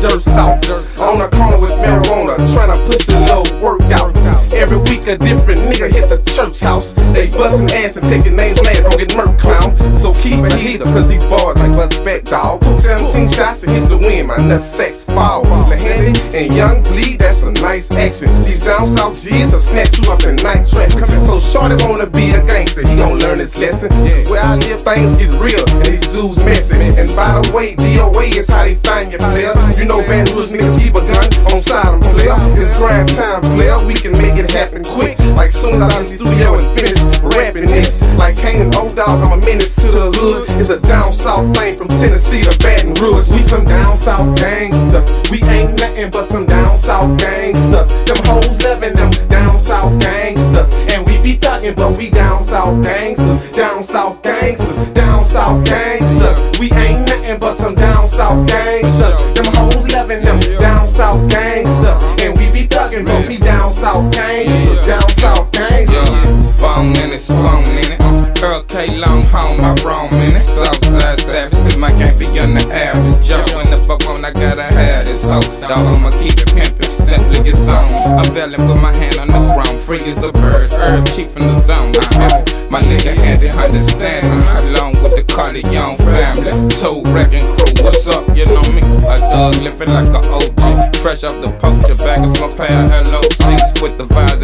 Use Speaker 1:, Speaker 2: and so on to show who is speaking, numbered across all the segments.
Speaker 1: dirt south. On the corner with marijuana, trying to push a little workout. Every week a different nigga hit the church house. They bustin' ass and taking names last, gon' get murk clown. So keep it heater, cause these bars like bust back dog. 17 shots and hit the wind, my nuts sex fall. Handy and young bleed, a nice action. These down south G's will snatch you up in night track. So shorty wanna be a gangster, he gon' learn his lesson. Where I live, things get real, and these dudes messing. And by the way, DOA is how they find your player. You know bad rules niggas keep a gun on silent player. It's grind time, player. We can make it happen quick. Like soon as I in the studio and finish rapping this. Like Kane and Old Dog, I'm a menace to the hood. It's a down south thing from Tennessee to Baton Rouge. We some down south gangsters. We ain't nothing but some but we down south gangsters. Down south gangsters. Down south gangsters. We ain't nothing but some down south gangsters. Them hoes loving them down south gangsters. And we be thuggin', but we down south gangsters. Down south gangsters.
Speaker 2: Bone in it, swung in it. Uh. Earl K. Long home, I roam in it. Southside savage, my can't be the average. Just when the fuck on, I gotta have this hoe. Dog, I'ma keep it pimpin', simply get on. I'm belling with my free as a bird. Herb cheap from the zone? My nigga handy understand me, along with the Corleone family. Two wrecking crew, what's up, you know me? A dog living like a OG, fresh off the poacher, back of my pair of LOCs with the visor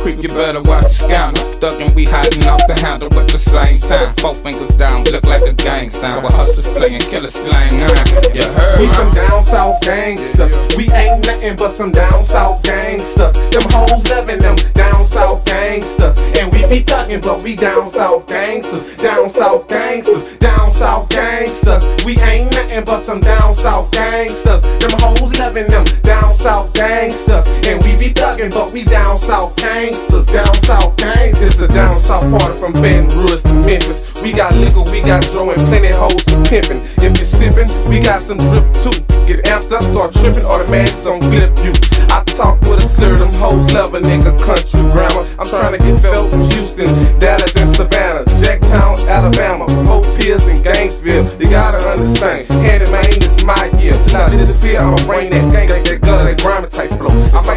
Speaker 2: creep, you better watch the scandal. Ducking, we hiding off the handle at the same time. Four fingers down, look like a gang sign. With hustlers playing killer slang. Uh, you heard?
Speaker 1: We some down south gangsters. We ain't nothing but some down south gangsters. Them hoes loving them down south gangsters. And we be thuggin', but we down south gangsters. Down south gangsters. Down south gangsters. We ain't nothing but some down south gangsters. Them hoes loving them down south gangsters. And we be thuggin', but we down south gangsters. Down south gangsters. It's a down south party from Baton Rouge to Memphis. We got liquor, we got Joe and plenty hoes for pimpin'. If you're sippin', we got some drip too. Get amped up, start trippin', automatics on flip you. I talk with a them hoes love a nigga country grammar. I'm trying to get felt from Houston, Dallas, and Savannah, Jacktown, Alabama, Fort Pierce, and Gainesville. You gotta understand,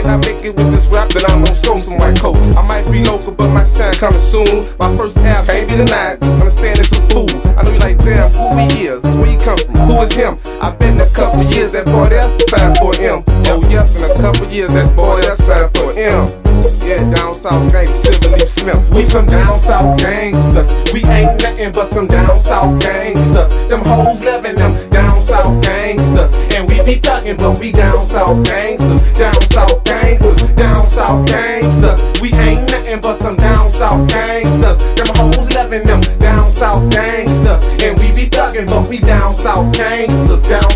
Speaker 1: might not make it with this rap, but I'm gonna score some white coat. I might be local, but my shine coming soon. My first album can't be denied. Understand it's a fool. I know you like, damn, who he is, where he come from, who is him? I've been a couple years, that boy there, signed for him. Oh yes, in a couple years, that boy there, signed for him. Yeah, down south gang, Silver Leaf Smith. We some down south gangsters. We ain't nothing but some down south gangsters. Them hoes loving them down south gangsters. And we be thuggin', but we down south gangsters. South gangsters. We ain't nothing but some down south gangsters. Them hoes loving them down south gangsters. And we be thuggin', but we down south gangsters. Down